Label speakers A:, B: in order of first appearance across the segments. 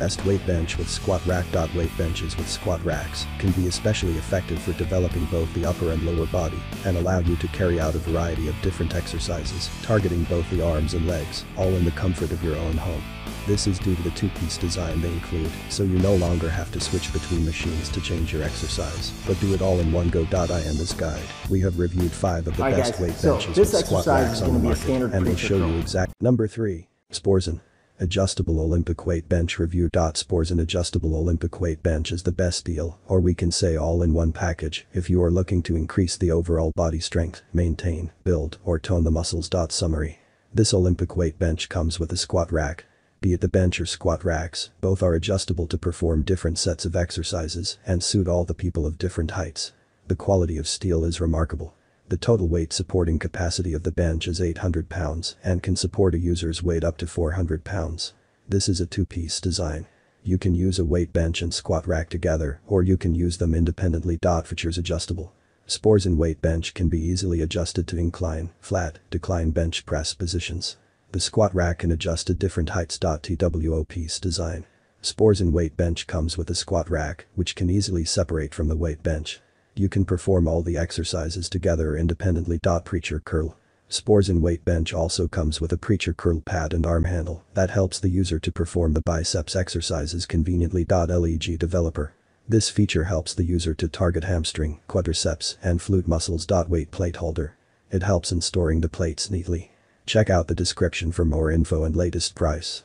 A: Best weight bench with squat rack. Weight benches with squat racks can be especially effective for developing both the upper and lower body and allow you to carry out a variety of different exercises, targeting both the arms and legs, all in the comfort of your own home. This is due to the two-piece design they include, so you no longer have to switch between machines to change your exercise, but do it all in one go. I in this guide, we have reviewed 5 of the
B: All
A: best
B: guys,
A: weight
B: so
A: benches with squat racks on the
B: gonna be a
A: market, and we'll show you exact. Number 3. Sporzen. Adjustable Olympic Weight Bench Review. Sporzen Adjustable Olympic Weight Bench is the best deal, or we can say all in one package, if you are looking to increase the overall body strength, maintain, build, or tone the muscles. Summary. This Olympic weight bench comes with a squat rack. Be it the bench or squat racks, both are adjustable to perform different sets of exercises and suit all the people of different heights. The quality of steel is remarkable. The total weight supporting capacity of the bench is 800 pounds and can support a user's weight up to 400 pounds. This is a two-piece design. You can use a weight bench and squat rack together or you can use them independently. Features adjustable. Sporzen weight bench can be easily adjusted to incline, flat, decline bench press positions. The squat rack can adjust to different heights. TWO piece design. Sporzen weight bench comes with a squat rack, which can easily separate from the weight bench. You can perform all the exercises together independently. Preacher curl. Sporzen weight bench also comes with a preacher curl pad and arm handle that helps the user to perform the biceps exercises conveniently. Leg developer. This feature helps the user to target hamstring, quadriceps, and glute muscles. Weight plate holder. It helps in storing the plates neatly. Check out the description for more info and latest price.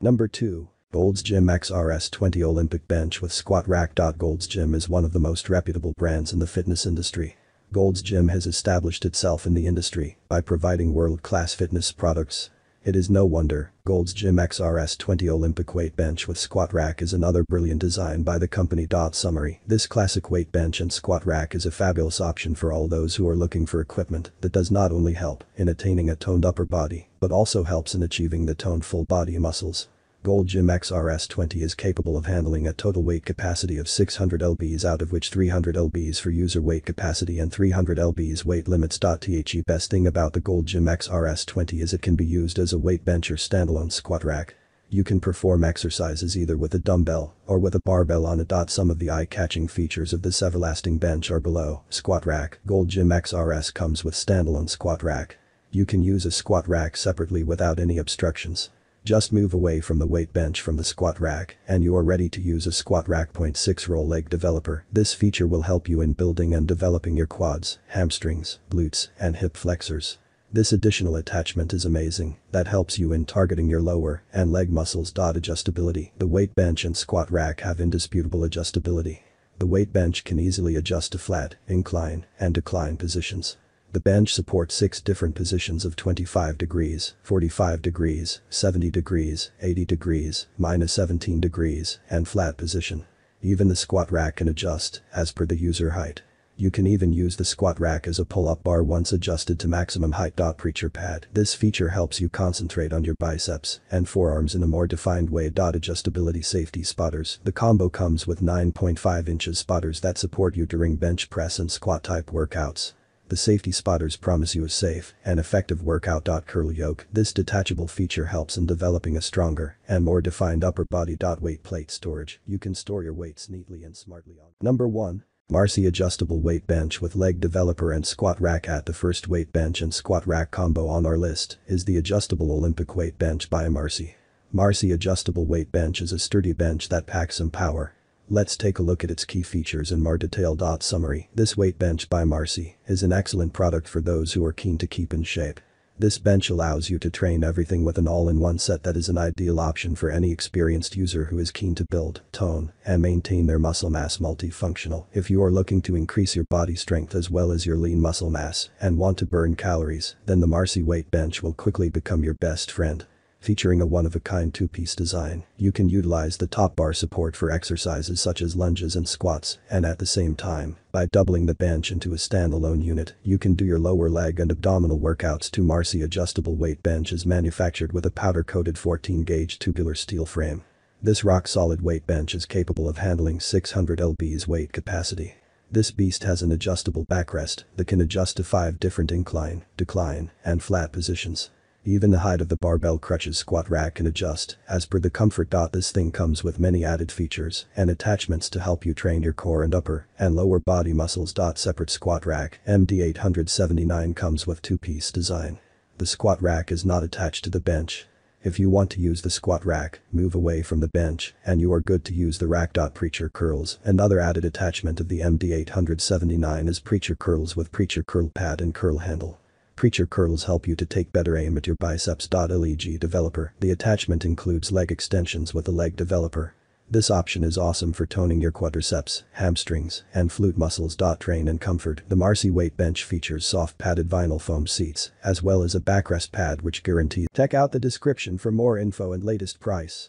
A: Number 2. Gold's Gym XRS 20 Olympic Bench with Squat Rack. Gold's Gym is one of the most reputable brands in the fitness industry. Gold's Gym has established itself in the industry by providing world-class fitness products. It is no wonder, Gold's Gym XRS 20 Olympic Weight Bench with Squat Rack is another brilliant design by the company. Summary, this classic weight bench and squat rack is a fabulous option for all those who are looking for equipment that does not only help in attaining a toned upper body, but also helps in achieving the toned full body muscles. Gold Gym XRS 20 is capable of handling a total weight capacity of 600 lbs out of which 300 lbs for user weight capacity and 300 lbs weight limits. The best thing about the Gold Gym XRS 20 is it can be used as a weight bench or standalone squat rack. You can perform exercises either with a dumbbell or with a barbell on it. Some of the eye-catching features of this everlasting bench are below. Squat rack. Gold Gym XRS comes with standalone squat rack. You can use a squat rack separately without any obstructions. Just move away from the weight bench from the squat rack and you are ready to use a squat rack. 6 roll leg developer. This feature will help you in building and developing your quads, hamstrings, glutes, and hip flexors. This additional attachment is amazing, that helps you in targeting your lower and leg muscles. Adjustability. The weight bench and squat rack have indisputable adjustability. The weight bench can easily adjust to flat, incline, and decline positions. The bench supports 6 different positions of 25 degrees, 45 degrees, 70 degrees, 80 degrees, minus 17 degrees, and flat position. Even the squat rack can adjust, as per the user height. You can even use the squat rack as a pull-up bar once adjusted to maximum height. Preacher pad. This feature helps you concentrate on your biceps and forearms in a more defined way. Adjustability safety spotters. The combo comes with 9.5 inches spotters that support you during bench press and squat type workouts. The safety spotters promise you a safe and effective workout. Curl yoke. This detachable feature helps in developing a stronger and more defined upper body. Weight plate storage. You can store your weights neatly and smartly on. Number 1. Marcy adjustable weight bench with leg developer and squat rack at the first weight bench and squat rack combo on our list is the adjustable Olympic weight bench by Marcy. Marcy adjustable weight bench is a sturdy bench that packs some power Let's take a look at its key features in more detail. Summary. This weight bench by Marcy is an excellent product for those who are keen to keep in shape. This bench allows you to train everything with an all-in-one set that is an ideal option for any experienced user who is keen to build, tone, and maintain their muscle mass multifunctional. If you are looking to increase your body strength as well as your lean muscle mass and want to burn calories, then the Marcy weight bench will quickly become your best friend. Featuring a one-of-a-kind two-piece design, you can utilize the top bar support for exercises such as lunges and squats, and at the same time, by doubling the bench into a standalone unit, you can do your lower leg and abdominal workouts too. Marcy adjustable weight bench is manufactured with a powder-coated 14-gauge tubular steel frame. This rock-solid weight bench is capable of handling 600 lbs weight capacity. This beast has an adjustable backrest that can adjust to 5 different incline, decline, and flat positions. Even the height of the barbell crutches squat rack can adjust, as per the comfort. This thing comes with many added features and attachments to help you train your core and upper and lower body muscles. Separate squat rack MD879 comes with two-piece design. The squat rack is not attached to the bench. If you want to use the squat rack, move away from the bench and you are good to use the rack. Preacher curls Another added attachment of the MD879 is preacher curls with preacher curl pad and curl handle. Preacher curls help you to take better aim at your biceps. LEG developer The attachment includes leg extensions with a leg developer. This option is awesome for toning your quadriceps, hamstrings, and glute muscles. Train and comfort The Marcy weight bench features soft padded vinyl foam seats, as well as a backrest pad which guarantees. Check out the description for more info and latest price.